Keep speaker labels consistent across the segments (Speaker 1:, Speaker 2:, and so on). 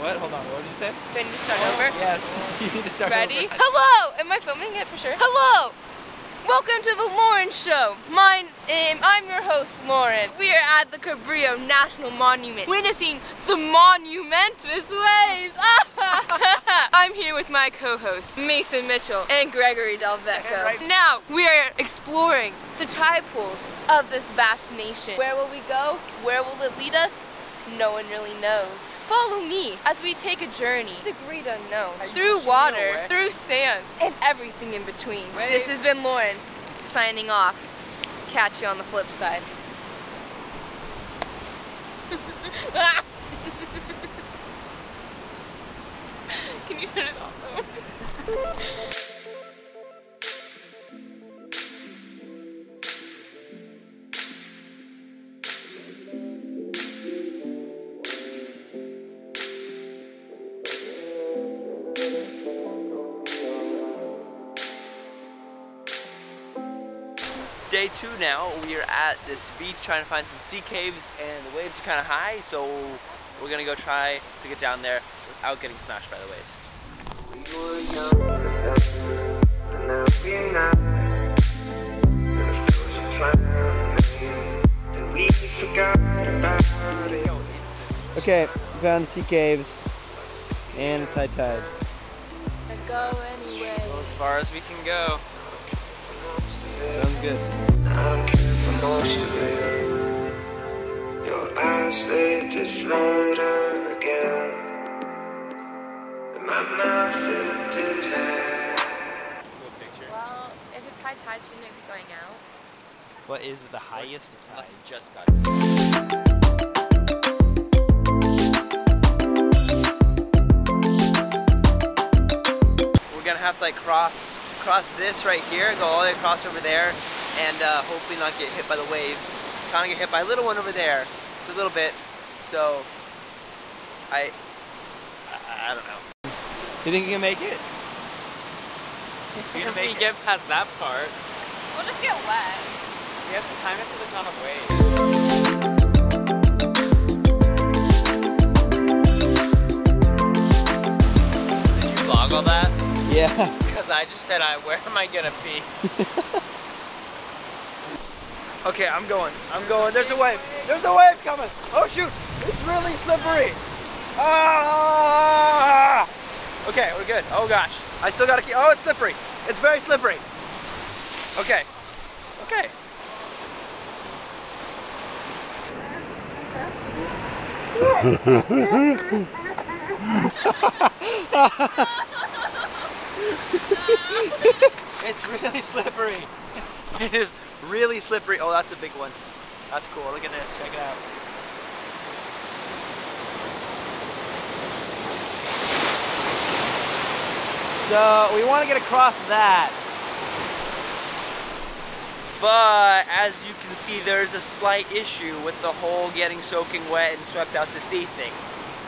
Speaker 1: What? Hold on. What did you say?
Speaker 2: Do I need to start over?
Speaker 1: Oh, yes. you need to start
Speaker 2: Ready?
Speaker 1: over.
Speaker 2: Hello! Am I filming it for sure? Hello! Welcome to the Lauren Show. My name, um, I'm your host, Lauren. We are at the Cabrillo National Monument, witnessing the monumentous waves. I'm here with my co-hosts, Mason Mitchell and Gregory Delvecco.
Speaker 1: Right.
Speaker 2: Now, we are exploring the tide pools of this vast nation. Where will we go? Where will it lead us? No one really knows. Follow me as we take a journey, the great unknown, through water, through sand, and everything in between.
Speaker 1: Wait.
Speaker 2: This has been Lauren, signing off. Catch you on the flip side. Can you turn it off
Speaker 1: Day two now. We are at this beach trying to find some sea caves, and the waves are kind of high, so we're gonna go try to get down there without getting smashed by the waves.
Speaker 3: We were young, and now we're not. And it feels fine, and we forgot about it.
Speaker 1: Okay, found the sea caves and it's high tide.
Speaker 2: Go anyway.
Speaker 1: as far as we can go. Sounds good.
Speaker 3: I don't care for most of it. Your eyes, they did flutter again. And my mouth, it did have.
Speaker 2: Well, if it's high tide, shouldn't it be going out?
Speaker 1: What is the highest of tides?
Speaker 4: just got
Speaker 1: We're gonna have to like cross cross this right here, go all the way across over there, and uh, hopefully not get hit by the waves. Kind of get hit by a little one over there, just a little bit. So I I, I don't know. You think you can make it?
Speaker 4: You If we get past that part,
Speaker 2: We'll just get wet.
Speaker 4: we have to time it to the amount of waves. Did you vlog all that?
Speaker 1: Yeah.
Speaker 4: Because I just said, I, where am I gonna be?
Speaker 1: Okay, I'm going. I'm going. There's a wave. There's a wave coming. Oh shoot! It's really slippery. Ah! Okay, we're good. Oh gosh, I still gotta keep. Oh, it's slippery. It's very slippery. Okay. Okay. It's really slippery. It is really slippery. Oh, that's a big one. That's cool. Look at this. Check it out. So we want to get across that. But as you can see, there's a slight issue with the whole getting soaking wet and swept out to sea thing.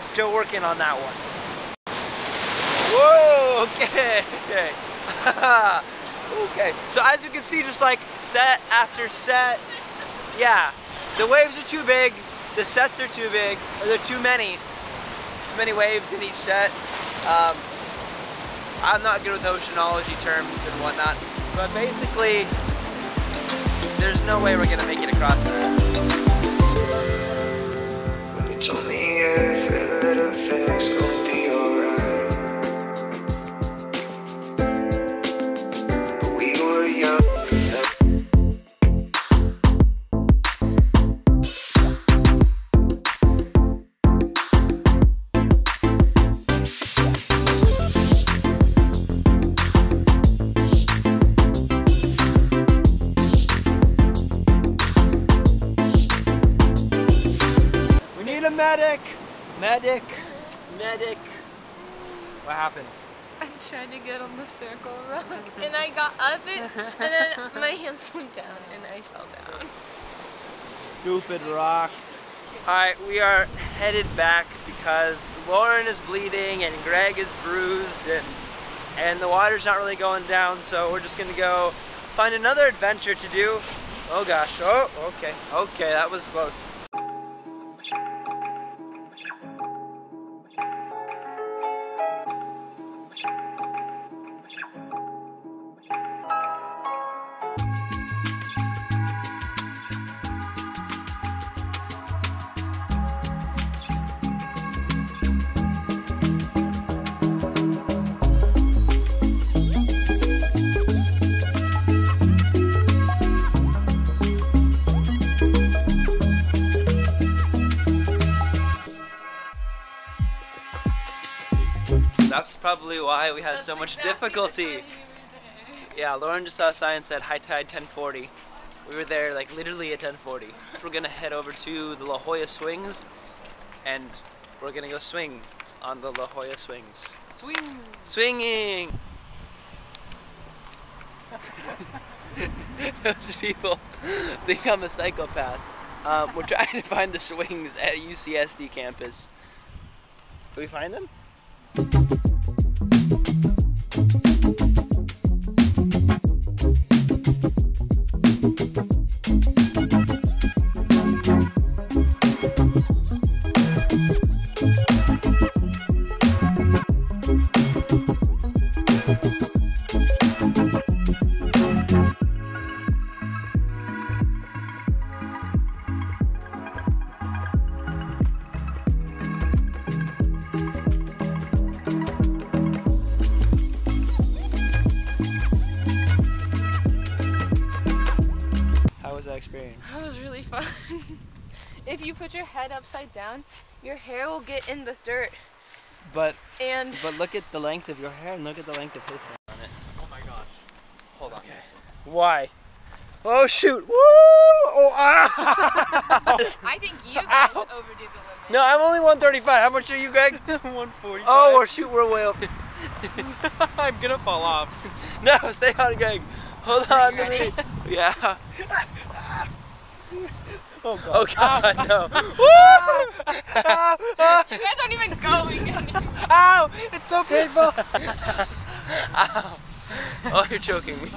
Speaker 1: Still working on that one. Whoa, okay. okay, so as you can see, just like set after set, yeah, the waves are too big, the sets are too big, or they're too many, too many waves in each set. Um, I'm not good with oceanology terms and whatnot, but basically, there's no way we're gonna make it across that. Medic! Medic! What happened?
Speaker 2: I tried to get on the circle rock and I got up it and then my hand slipped down and I fell down.
Speaker 1: Stupid rock. Alright, we are headed back because Lauren is bleeding and Greg is bruised and and the water's not really going down, so we're just gonna go find another adventure to do. Oh gosh, oh, okay, okay, that was close. Probably why we had
Speaker 2: That's
Speaker 1: so much
Speaker 2: exactly
Speaker 1: difficulty.
Speaker 2: time you were there.
Speaker 1: Yeah, Lauren just saw a sign that said high tide 1040. We were there like literally at 1040. We're gonna head over to the La Jolla Swings and we're gonna go swing on the La Jolla Swings.
Speaker 4: Swing!
Speaker 1: Swinging! Those people think I'm a psychopath. Um, we're trying to find the swings at UCSD campus. Can we find them?
Speaker 2: If you put your head upside down, your hair will get in the dirt.
Speaker 1: But
Speaker 2: And
Speaker 1: but look at the length of your hair and look at the length of his hair on it.
Speaker 4: Oh my gosh. Hold on. Mason.
Speaker 1: Why? Oh shoot! Woo! Oh ah!
Speaker 2: I think you guys
Speaker 1: Ow.
Speaker 2: overdo the limit.
Speaker 1: no, I'm only 135. How much are you, Greg?
Speaker 4: 145.
Speaker 1: Oh, or shoot, we're way up.
Speaker 4: I'm gonna fall off.
Speaker 1: No, stay on, Greg. Hold on to
Speaker 2: ready?
Speaker 1: me. Yeah.
Speaker 4: Oh god.
Speaker 1: Oh God, no.
Speaker 2: You guys aren't even going anywhere.
Speaker 1: Ow! It's so painful. Ow. Oh, you're choking me.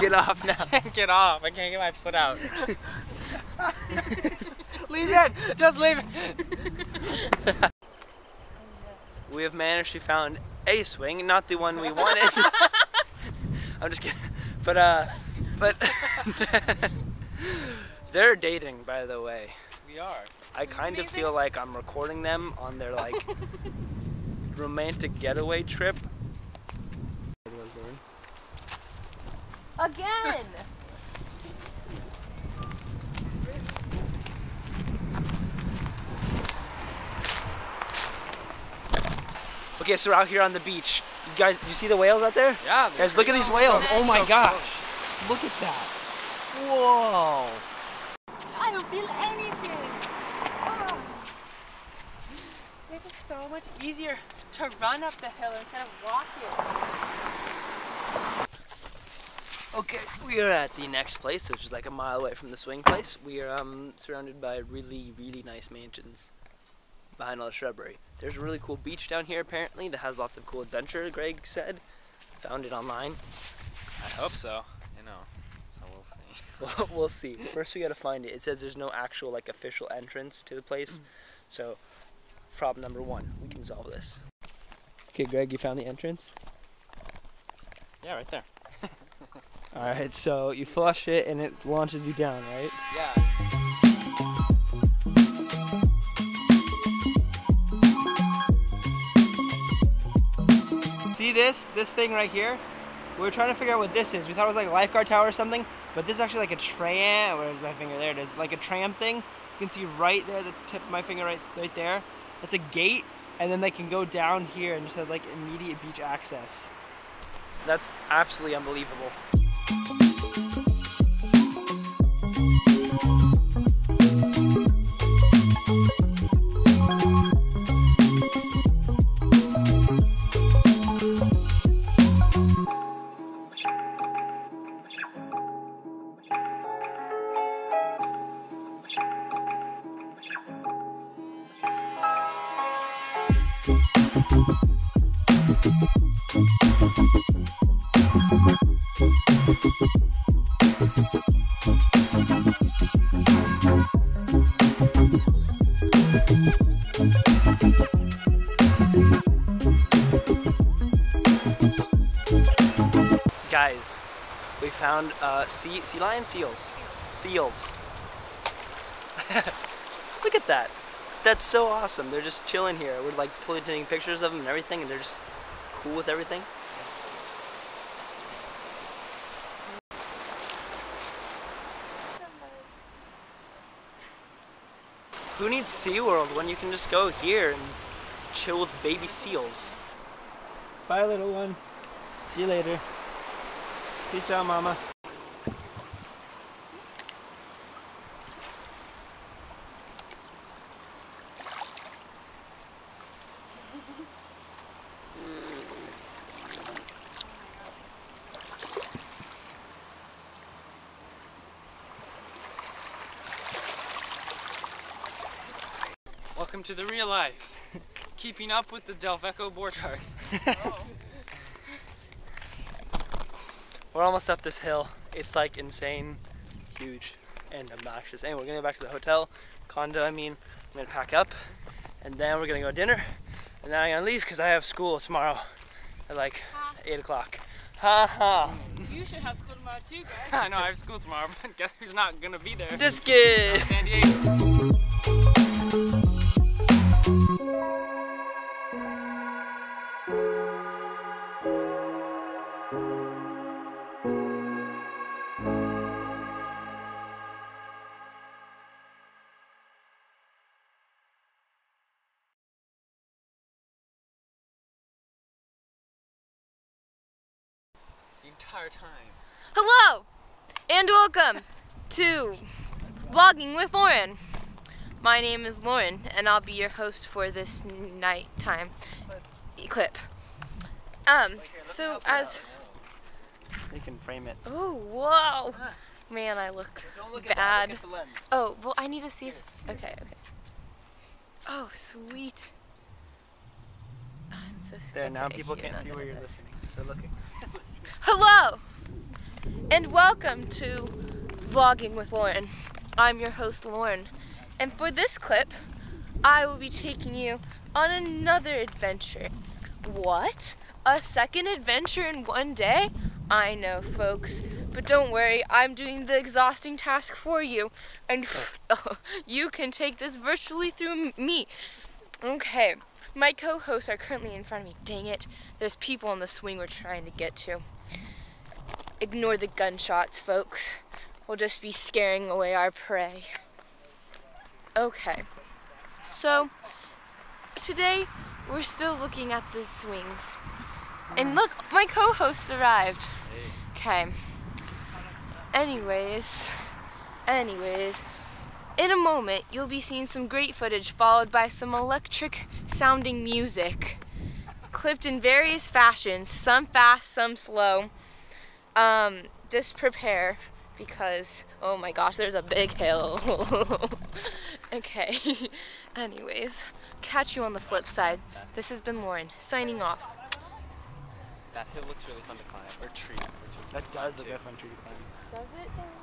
Speaker 1: Get off now.
Speaker 4: get off. I can't get my foot out.
Speaker 1: Leave it. Just leave it. we have managed to found a swing, not the one we wanted. I'm just kidding. But uh, but they're dating, by the way.
Speaker 4: We are.
Speaker 1: I kind of
Speaker 2: amazing.
Speaker 1: feel like I'm recording them on their like romantic getaway trip.
Speaker 2: Again.
Speaker 1: Okay, so we're out here on the beach. You guys, you see the whales out there?
Speaker 4: Yeah.
Speaker 1: Guys, look at these whales. Oh my gosh. Look at that. Whoa.
Speaker 4: I don't feel anything. It is so much easier to run up the hill instead of walking.
Speaker 1: Okay, we are at the next place, which is like a mile away from the swing place. We are um, surrounded by really, really nice mansions behind all the shrubbery. There's a really cool beach down here, apparently, that has lots of cool adventure, Greg said. Found it online.
Speaker 4: I hope so. You know. So we'll see.
Speaker 1: We'll, we'll see. First, we gotta find it. It says there's no actual, like, official entrance to the place. Mm. So, problem number one, we can solve this. Okay, Greg, you found the entrance?
Speaker 4: Yeah, right there.
Speaker 1: Alright, so you flush it and it launches you down, right?
Speaker 4: Yeah.
Speaker 1: See this? This thing right here? We were trying to figure out what this is. We thought it was like a lifeguard tower or something, but this is actually like a tram. Where's my finger? There it is. Like a tram thing. You can see right there, the tip of my finger right, right there. That's a gate, and then they can go down here and just have like immediate beach access. That's absolutely unbelievable. Guys, we found uh, sea sea lion seals. Seals. Look at that. That's so awesome. They're just chilling here. We're like totally taking pictures of them and everything, and they're just cool with everything. Who needs SeaWorld when you can just go here and chill with baby seals? Bye, little one. See you later. Peace out, mama.
Speaker 5: Welcome to the real life. Keeping up with the Delveco board charts.
Speaker 1: We're almost up this hill. It's like insane, huge, and obnoxious. Anyway, we're gonna go back to the hotel, condo. I mean, I'm gonna pack up, and then we're gonna go to dinner, and then I'm gonna leave because I have school tomorrow at like eight o'clock. Ha ha.
Speaker 2: You should have school tomorrow too, Greg.
Speaker 5: I know I have school tomorrow, but guess who's not gonna be there?
Speaker 1: Just kid.
Speaker 5: San Diego. Time.
Speaker 2: Hello and welcome to Vlogging with Lauren. My name is Lauren and I'll be your host for this nighttime clip. Um, so as
Speaker 1: You can frame it.
Speaker 2: oh whoa, man, I look
Speaker 1: look
Speaker 2: bad.
Speaker 1: Look at the lens.
Speaker 2: Oh well, I need to see if okay, okay. Oh sweet. Ah, so
Speaker 1: There, now people can't see where you're listening. They're looking.
Speaker 2: Hello and welcome to Vlogging with Lauren. I'm your host Lauren, and for this clip, I will be taking you on another adventure. What? A second adventure in one day? I know, folks, but don't worry, I'm doing the exhausting task for you, and you can take this virtually through me. Okay, my co hosts are currently in front of me. Dang it, there's people on the swing we're trying to get to. Ignore the gunshots, folks. We'll just be scaring away our prey. Okay, so today we're still looking at the swings. And mm. look, my co hosts arrived. Okay. Anyways, anyways, in a moment you'll be seeing some great footage followed by some electric sounding music. Clipped in various fashions, some fast, some slow. Um, just prepare because oh my gosh, there's a big hill. okay. Anyways, catch you on the flip side. This has been Lauren signing off.
Speaker 5: That hill looks really fun to climb. Or tree.
Speaker 1: That does look like a fun tree to climb.
Speaker 2: Does it?